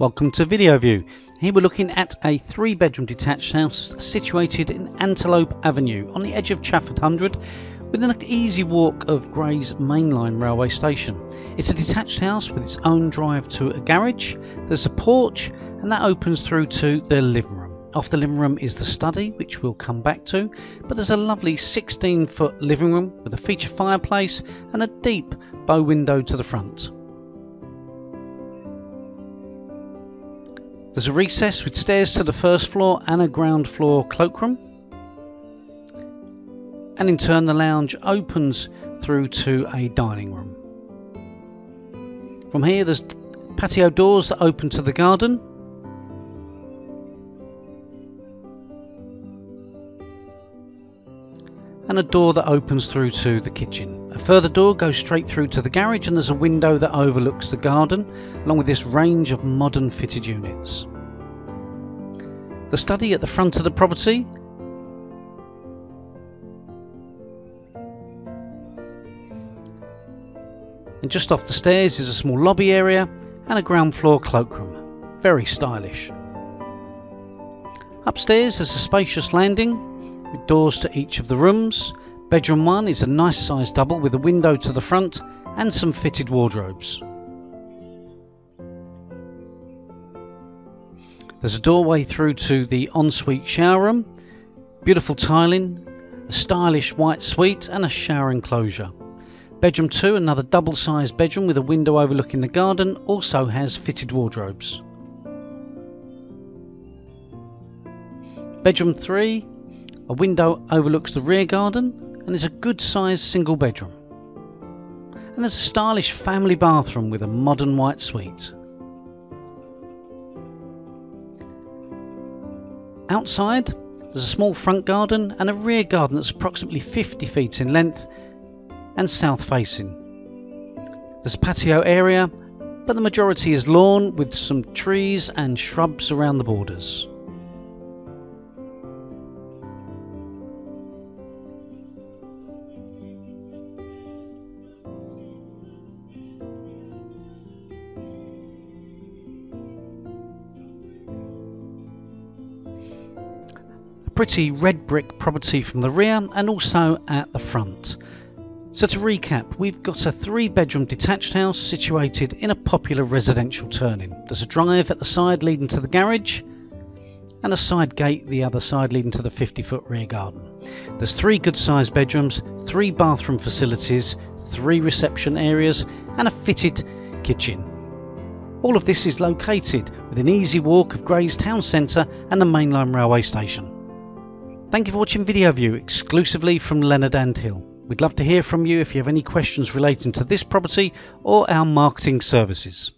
Welcome to Video View. Here we're looking at a three bedroom detached house situated in Antelope Avenue on the edge of Chafford Hundred within an easy walk of Grays Mainline railway station. It's a detached house with its own drive to a garage, there's a porch and that opens through to the living room. Off the living room is the study, which we'll come back to, but there's a lovely 16 foot living room with a feature fireplace and a deep bow window to the front. There's a recess with stairs to the first floor and a ground floor cloakroom. And in turn, the lounge opens through to a dining room. From here, there's patio doors that open to the garden. And a door that opens through to the kitchen. A further door goes straight through to the garage, and there's a window that overlooks the garden, along with this range of modern fitted units. The study at the front of the property and just off the stairs is a small lobby area and a ground floor cloakroom. Very stylish. Upstairs there's a spacious landing with doors to each of the rooms. Bedroom 1 is a nice sized double with a window to the front and some fitted wardrobes. There's a doorway through to the ensuite shower room, beautiful tiling, a stylish white suite, and a shower enclosure. Bedroom 2, another double sized bedroom with a window overlooking the garden, also has fitted wardrobes. Bedroom 3, a window overlooks the rear garden and is a good sized single bedroom. And there's a stylish family bathroom with a modern white suite. Outside, there's a small front garden and a rear garden that's approximately 50 feet in length and south facing. There's a patio area, but the majority is lawn with some trees and shrubs around the borders. Pretty red brick property from the rear and also at the front. So to recap, we've got a three bedroom detached house situated in a popular residential turning. There's a drive at the side leading to the garage and a side gate the other side leading to the 50 foot rear garden. There's three good sized bedrooms, three bathroom facilities, three reception areas and a fitted kitchen. All of this is located within easy walk of Grays Town Centre and the mainline railway station. Thank you for watching Video View exclusively from Lennard and Hill. We'd love to hear from you if you have any questions relating to this property or our marketing services.